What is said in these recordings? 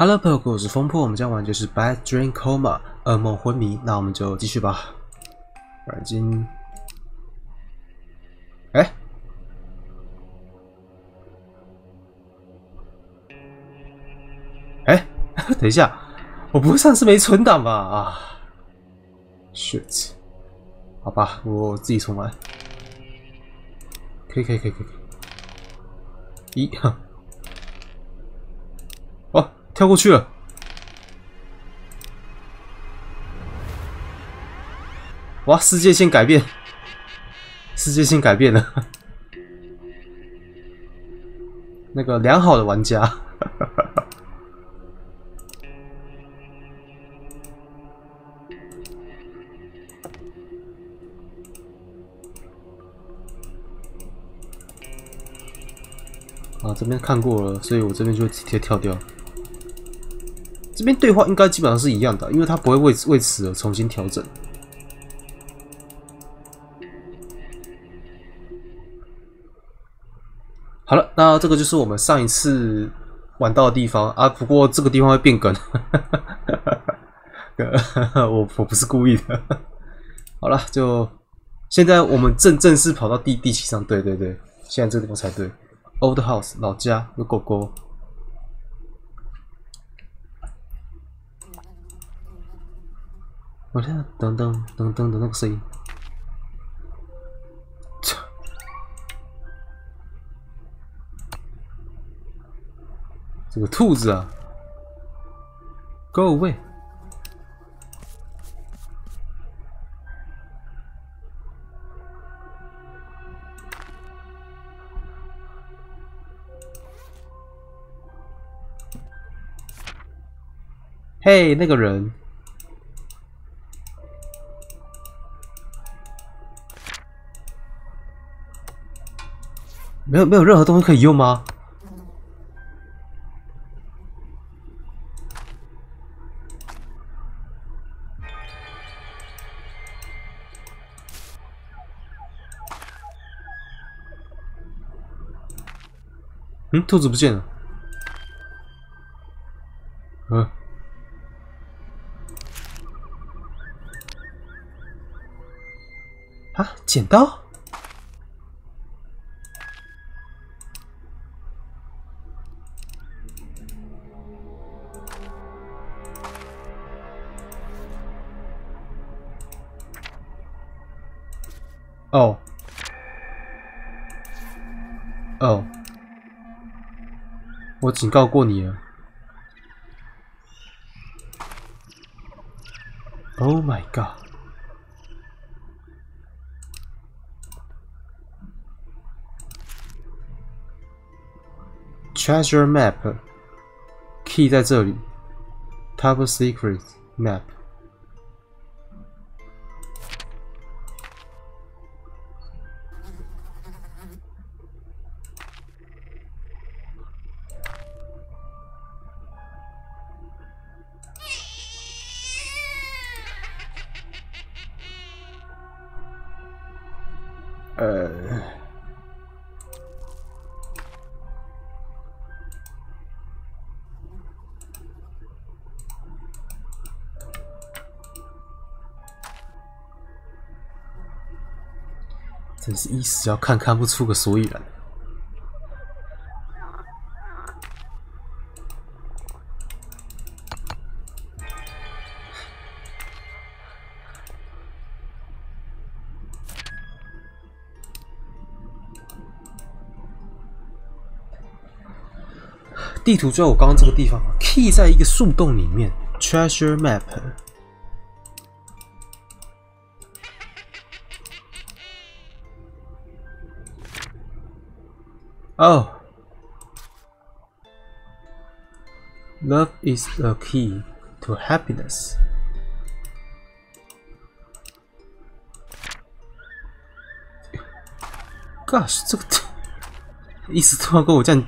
Hello，朋友，我是风破，我们将玩就是 Bad Dream Coma，噩梦昏迷。那我们就继续吧。软金，哎，哎，等一下，我不会上次没存档吧？啊，shit，好吧，我自己重来。可以，可以，可以，可以。一，哈。跳过去了！哇，世界线改变，世界线改变了。那个良好的玩家，啊，这边看过了，所以我这边就直接跳掉。这边对话应该基本上是一样的，因为他不会为为此而重新调整。好了，那这个就是我们上一次玩到的地方啊。不过这个地方会变梗，我我不是故意的。好了，就现在我们正正式跑到第第七上，对对对，现在这个地方才对。Old house 老家有狗狗。我听噔噔噔噔的那个声音，这个兔子啊，Go away！嘿，那个人。没有没有任何东西可以用吗？嗯，兔子不见了。嗯。啊，剪刀。哦，哦，我警告过你了。Oh my god! Treasure map key 在这里，Top secret map。真是一时要看看不出个所以然。地图就在我刚刚这个地方，key 在一个树洞里面，treasure map。Oh, love is the key to happiness. Gosh，这个意思突然跟我这样。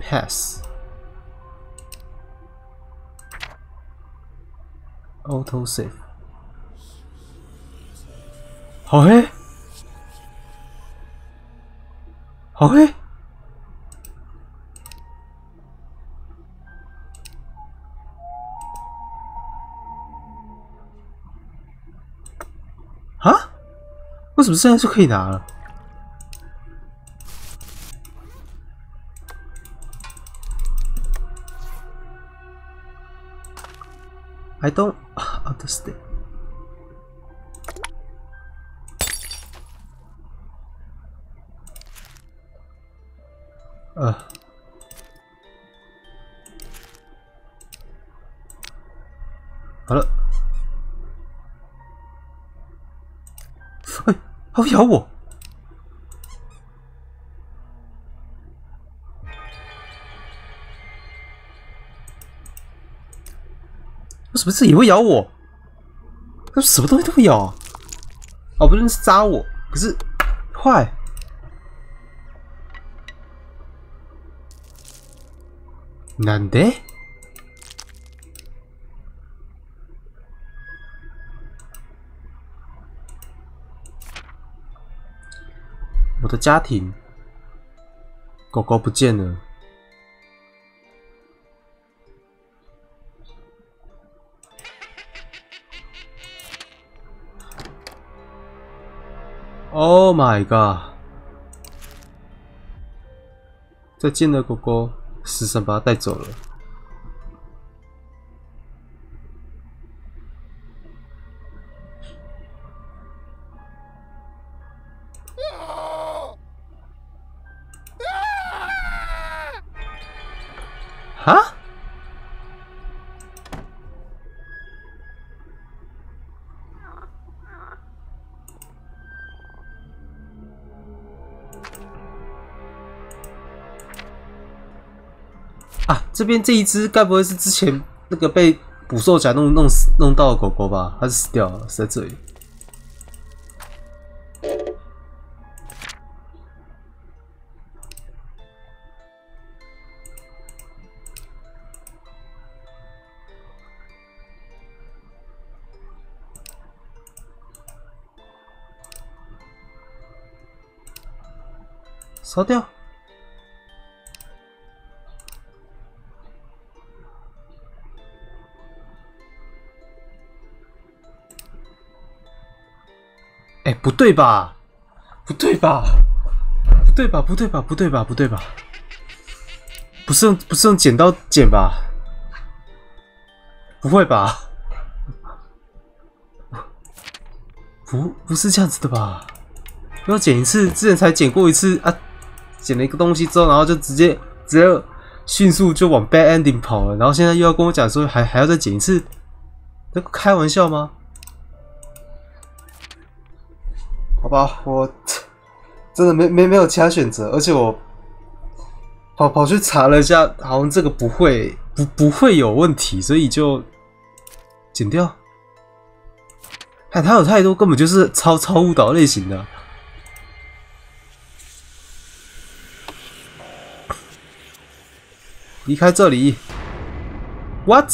Pass. Auto save. 好黑。好黑。啊？为什么现在就可以拿了？I don't understand. 呃，好了，哎，它会咬我！为什么这也会咬我？它什么东西都会咬啊！哦，不是是扎我，可是坏。なんで我的家庭，狗狗不见了。Oh my god！再见了，狗狗。 死神把他带走了。这边这一只该不会是之前那个被捕兽夹弄弄死弄到的狗狗吧？它是死掉了，死在这里。烧掉。不对吧？不对吧？不对吧？不对吧？不对吧？不对吧？不是用不是用剪刀剪吧？不会吧？不不是这样子的吧？要剪一次，之前才剪过一次啊！剪了一个东西之后，然后就直接直接迅速就往 bad ending 跑了，然后现在又要跟我讲说还还要再剪一次，这开玩笑吗？好吧，我真的没没没有其他选择，而且我跑跑去查了一下，好像这个不会不不会有问题，所以就剪掉。哎，他有太多根本就是超超误导类型的，离开这里，what？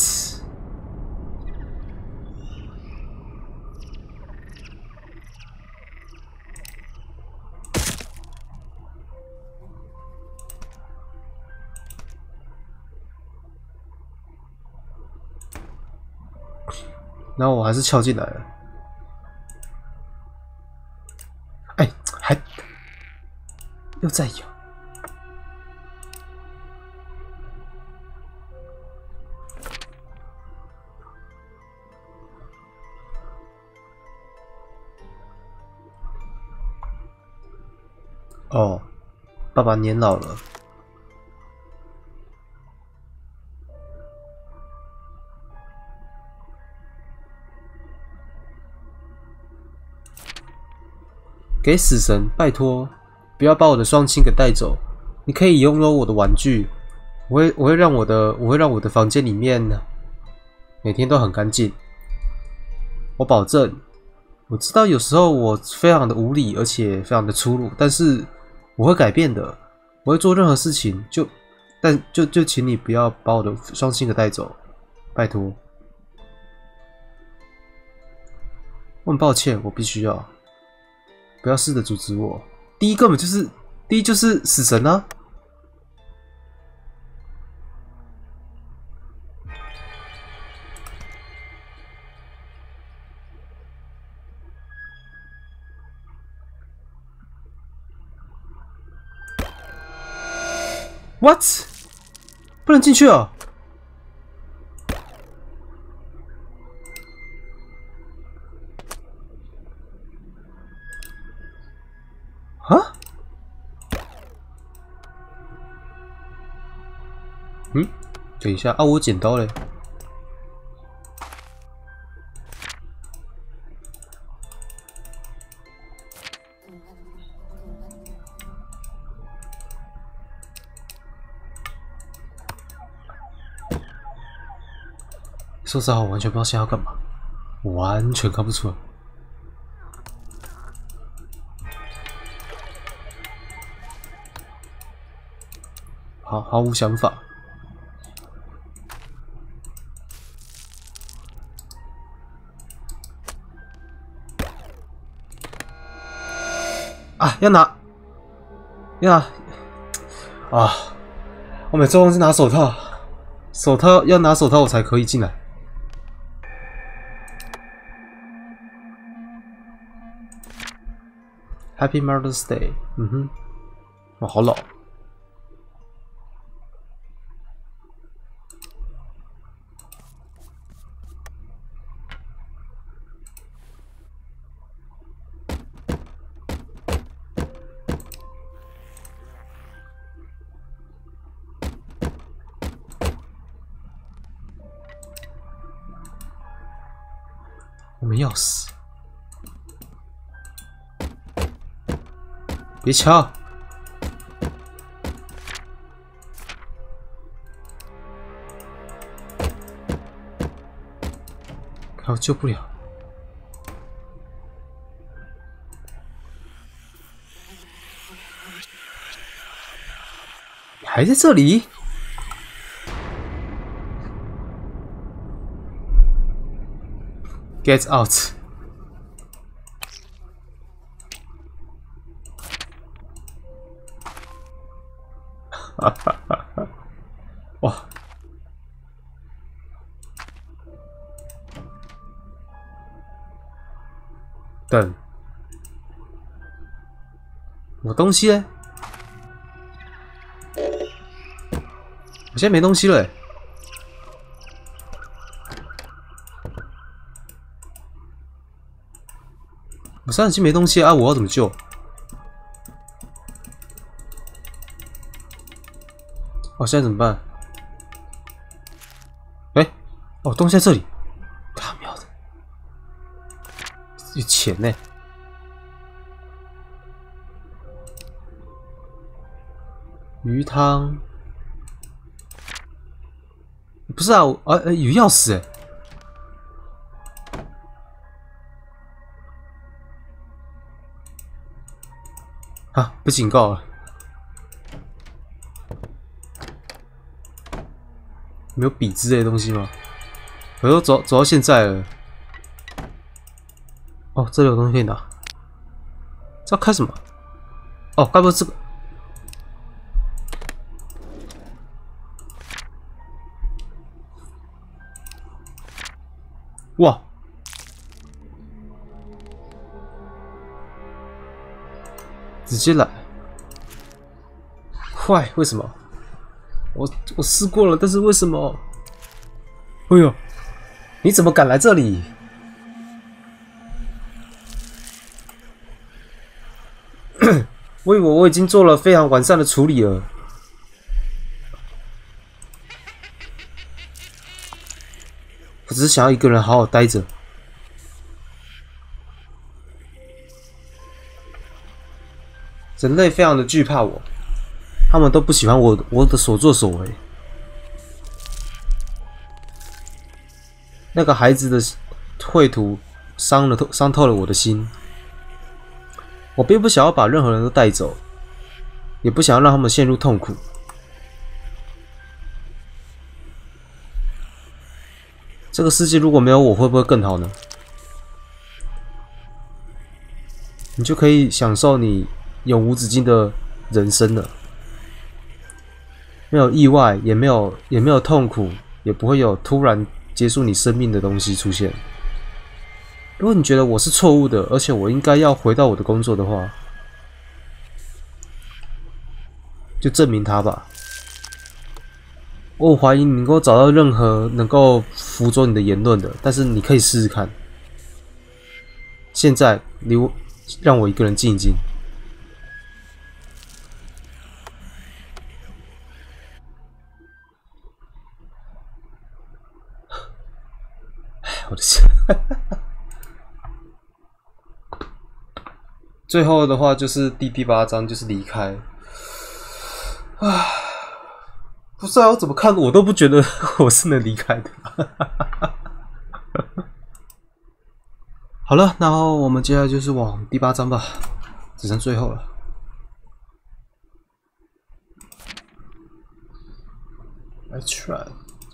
然后我还是敲进来了，哎，还又在咬。哦，爸爸年老了。给死神，拜托，不要把我的双亲给带走。你可以拥有我的玩具，我会我会让我的我会让我的房间里面每天都很干净。我保证，我知道有时候我非常的无理，而且非常的粗鲁，但是我会改变的。我会做任何事情，就但就就请你不要把我的双亲给带走，拜托。我很抱歉，我必须要。不要试着阻止我！第一根本就是第一就是死神啊。What？不能进去啊！等一下啊！我剪刀嘞。说实话，我完全不知道现在要干嘛，完全看不出来。好，毫无想法。要拿，要拿，啊！我每次忘记拿手套，手套要拿手套我才可以进来。Happy Mother's Day。嗯哼，哇，好老。我们要死。别敲！看我救不了，还在这里？Get out！哈哈哈！哇！等，我东西呢？我现在没东西了。我三十七没东西啊！我要怎么救？哦，现在怎么办？哎，哦，东西在这里，他喵的，有钱呢！鱼汤，不是啊，我啊，有钥匙哎！啊，不警告了。没有笔之类的东西吗？我都走走到现在了。哦，这里有东西可以拿。这要开什么？哦，该不会这个？哇！直接来！坏？为什么？我我试过了，但是为什么？哎呦，你怎么敢来这里？我以为我已经做了非常完善的处理了。我只是想要一个人好好待着。人类非常的惧怕我。他们都不喜欢我我的所作所为。那个孩子的绘图伤了透伤透了我的心。我并不想要把任何人都带走，也不想要让他们陷入痛苦。这个世界如果没有我会不会更好呢？你就可以享受你永无止境的人生了，没有意外，也没有也没有痛苦，也不会有突然结束你生命的东西出现。如果你觉得我是错误的，而且我应该要回到我的工作的话，就证明他吧。我怀疑你能够找到任何能够辅佐你的言论的，但是你可以试试看。现在，离我，让我一个人静一静。我的天！最后的话就是第第八章，就是离开。啊，不是啊，我怎么看我都不觉得 我是能离开的。好了，然后我们接下来就是往第八章吧，只剩最后了。I try，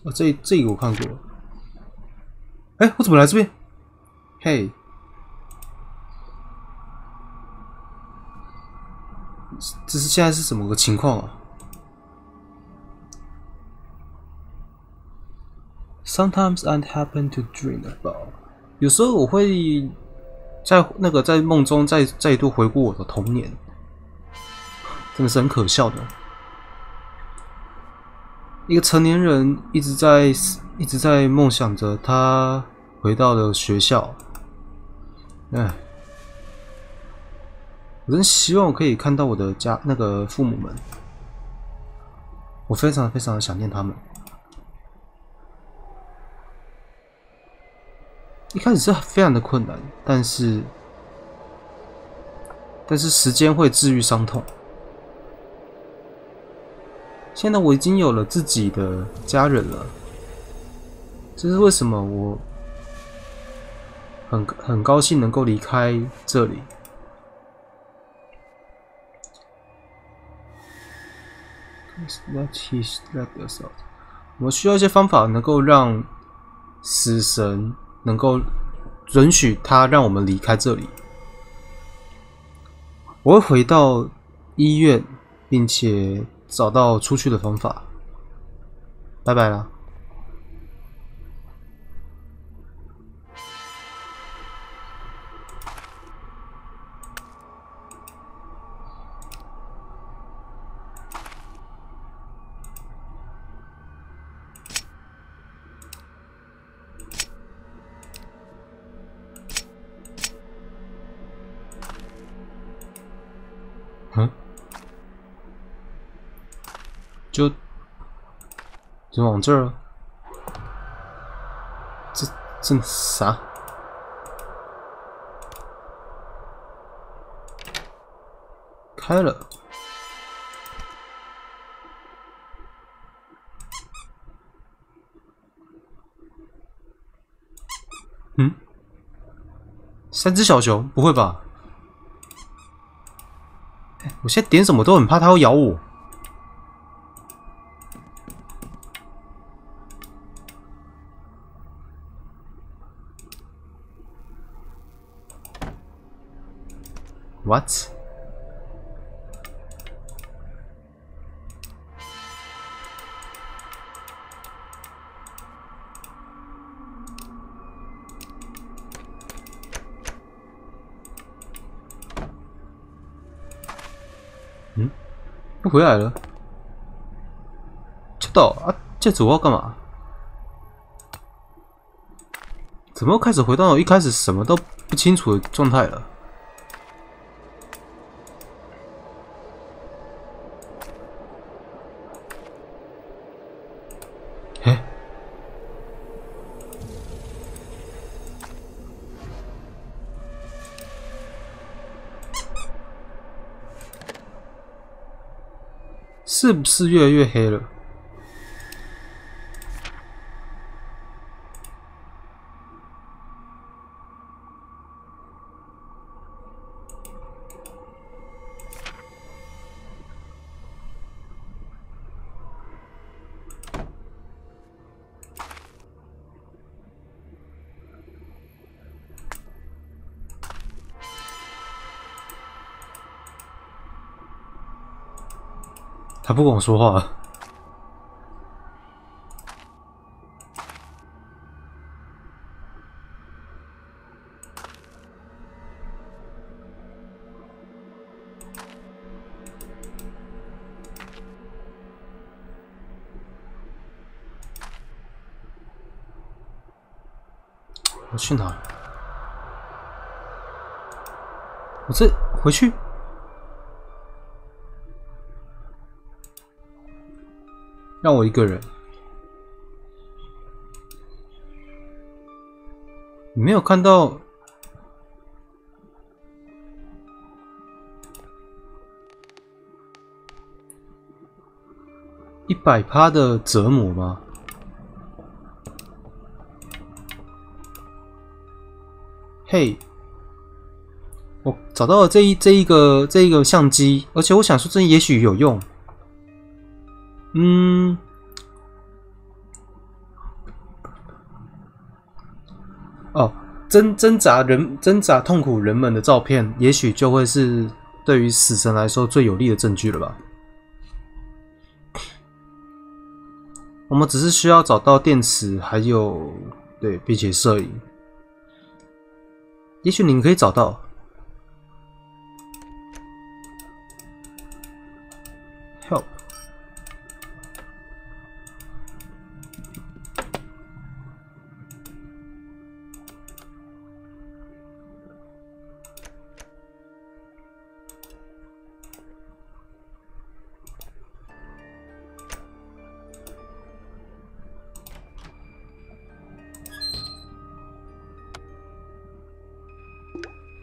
哦，这这个我看过。哎，我怎么来这边？嘿，这是现在是什么个情况啊？Sometimes I happen to dream about. 有时候我会在那个在梦中再再度回顾我的童年，真的是很可笑的。一个成年人一直在一直在梦想着他回到了学校，哎，我真希望我可以看到我的家那个父母们，我非常非常的想念他们。一开始是非常的困难，但是，但是时间会治愈伤痛。现在我已经有了自己的家人了，这是为什么我很很高兴能够离开这里。我需要一些方法，能够让死神。能够允许他让我们离开这里，我会回到医院，并且找到出去的方法。拜拜了。这儿，这这啥？开了。嗯？三只小熊？不会吧？我现在点什么都很怕它会咬我。What？嗯，又回来了。这道啊，这主要干嘛？怎么又开始回到一开始什么都不清楚的状态了？是不是越来越黑了？跟我说话。我去哪？我这回去？让我一个人？你没有看到一百趴的折磨吗？嘿，我找到了这一这一个这一个相机，而且我想说这也许有用。嗯，哦，挣挣扎人挣扎痛苦人们的照片，也许就会是对于死神来说最有力的证据了吧。我们只是需要找到电池，还有对，并且摄影。也许你可以找到。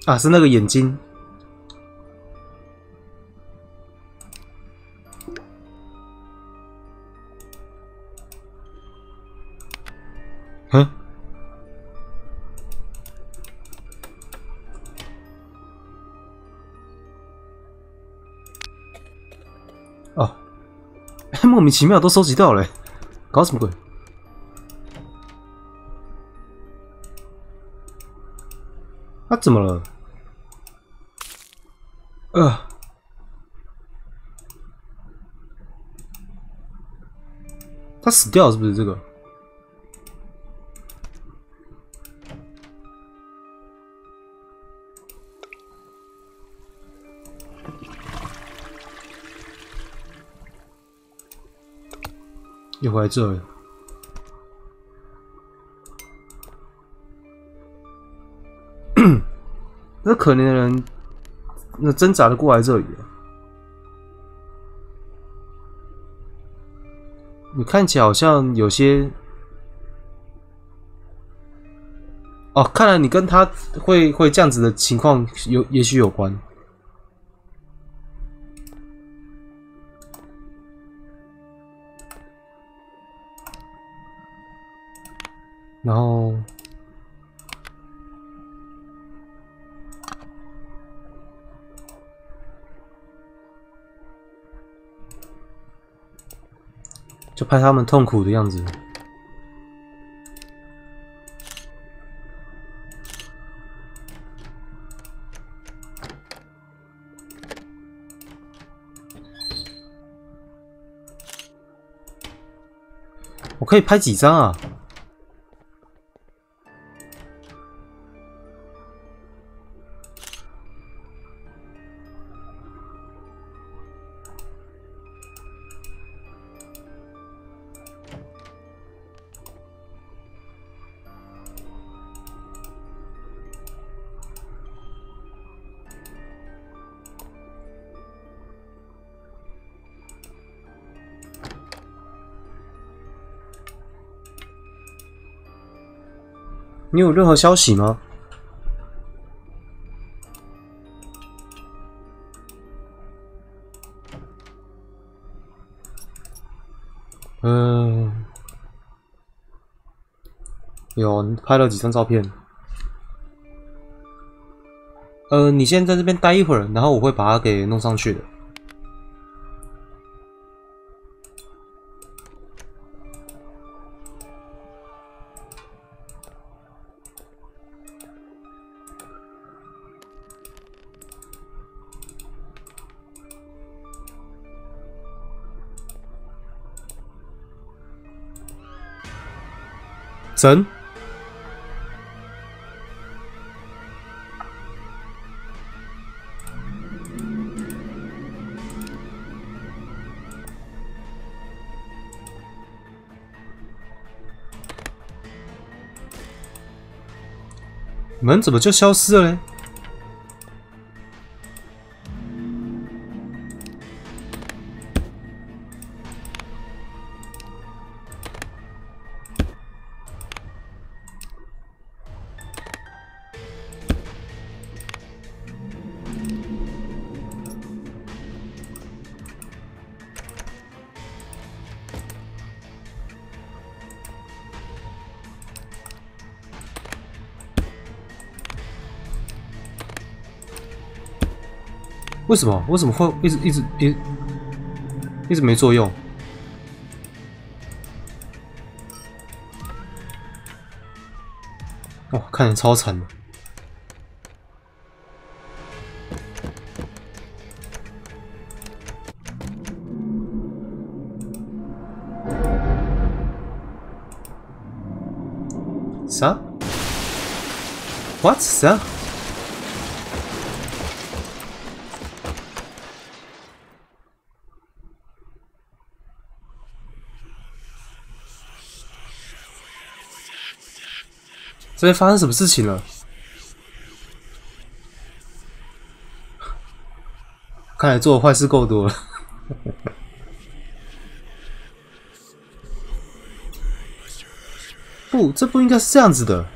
啊，是那个眼睛。嗯？哦，莫名其妙都收集到了，搞什么鬼？他怎么了？呃，他死掉是不是这个？又回来这。那可怜的人，那挣扎的过来这里。你看起来好像有些……哦，看来你跟他会会这样子的情况有也许有关。然后。就拍他们痛苦的样子。我可以拍几张啊？你有任何消息吗？嗯，有拍了几张照片。呃，你先在这边待一会儿，然后我会把它给弄上去的。神。门怎么就消失了嘞？为什么？为什么会一直一直一一直没作用？哇，看着超惨的。啥？What 啥？这边发生什么事情了？看来做的坏事够多了。不，这不应该是这样子的。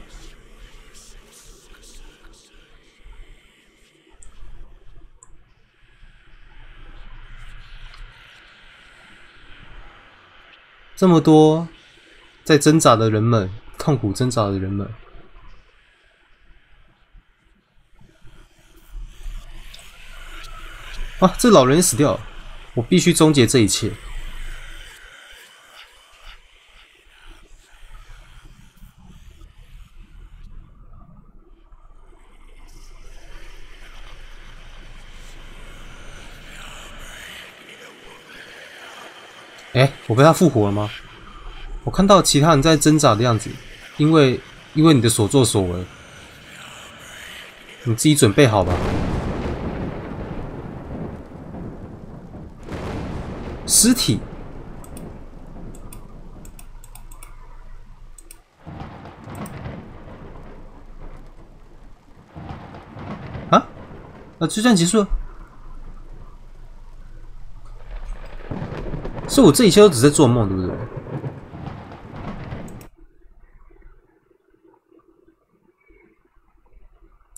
这么多在挣扎的人们，痛苦挣扎的人们。啊！这老人死掉了，我必须终结这一切。哎，我被他复活了吗？我看到其他人在挣扎的样子，因为因为你的所作所为，你自己准备好吧。尸体啊？啊，就这样结束？是我这一切都只在做梦，对不对？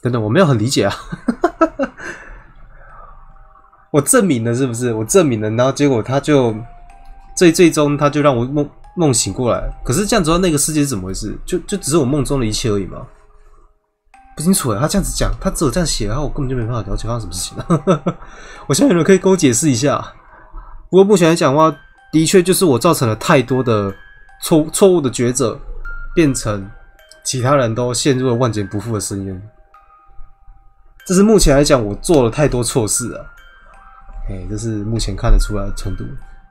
等等，我没有很理解啊。我证明了是不是？我证明了，然后结果他就最最终他就让我梦梦醒过来。可是这样子的话，那个世界是怎么回事？就就只是我梦中的一切而已吗？不清楚啊。他这样子讲，他只有这样写，然后我根本就没办法了解发生什么事情了。我相信有人可以跟我解释一下。不过目前来讲的话，的确就是我造成了太多的错错误的抉择，变成其他人都陷入了万劫不复的深渊。这是目前来讲我做了太多错事啊。哎，这是目前看得出来的程度。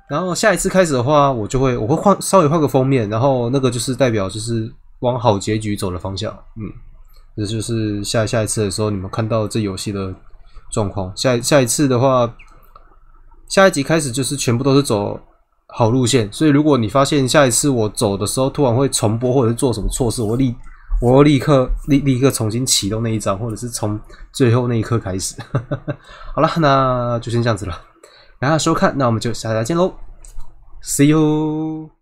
然后下一次开始的话，我就会我会换稍微换个封面，然后那个就是代表就是往好结局走的方向。嗯，这就是下下一次的时候你们看到这游戏的状况。下下一次的话，下一集开始就是全部都是走好路线。所以如果你发现下一次我走的时候突然会重播或者是做什么错事，我立。我立刻立立刻重新启动那一章，或者是从最后那一刻开始。好了，那就先这样子了。感谢收看，那我们就下次再见喽，See you。